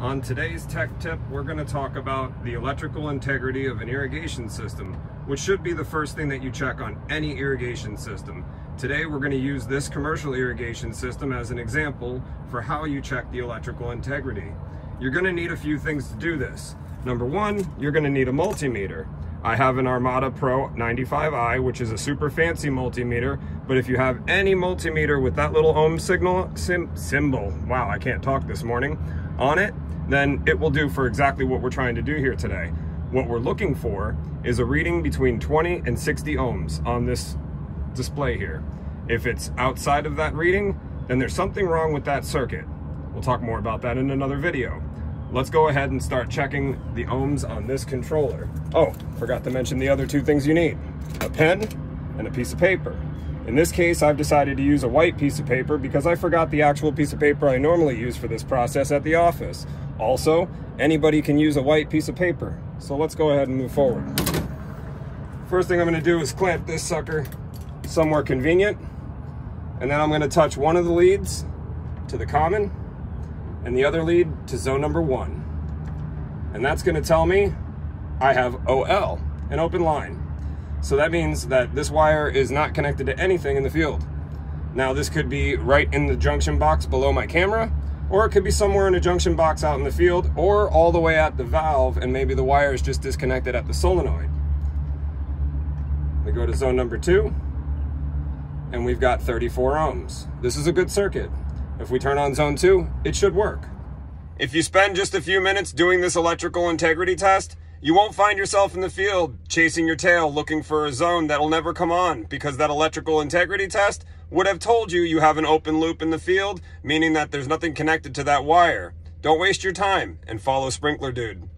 On today's tech tip, we're going to talk about the electrical integrity of an irrigation system, which should be the first thing that you check on any irrigation system. Today, we're going to use this commercial irrigation system as an example for how you check the electrical integrity. You're going to need a few things to do this. Number one, you're going to need a multimeter. I have an Armada Pro 95i, which is a super fancy multimeter, but if you have any multimeter with that little ohm signal sim, symbol, wow, I can't talk this morning, on it, then it will do for exactly what we're trying to do here today. What we're looking for is a reading between 20 and 60 ohms on this display here. If it's outside of that reading, then there's something wrong with that circuit. We'll talk more about that in another video. Let's go ahead and start checking the ohms on this controller. Oh, forgot to mention the other two things you need. A pen and a piece of paper. In this case, I've decided to use a white piece of paper because I forgot the actual piece of paper I normally use for this process at the office. Also, anybody can use a white piece of paper. So let's go ahead and move forward. First thing I'm gonna do is clamp this sucker somewhere convenient. And then I'm gonna touch one of the leads to the common and the other lead to zone number one. And that's gonna tell me I have OL, an open line. So that means that this wire is not connected to anything in the field. Now this could be right in the junction box below my camera, or it could be somewhere in a junction box out in the field, or all the way at the valve, and maybe the wire is just disconnected at the solenoid. We go to zone number two, and we've got 34 ohms. This is a good circuit. If we turn on zone two, it should work. If you spend just a few minutes doing this electrical integrity test, you won't find yourself in the field chasing your tail looking for a zone that'll never come on because that electrical integrity test would have told you you have an open loop in the field, meaning that there's nothing connected to that wire. Don't waste your time and follow Sprinkler Dude.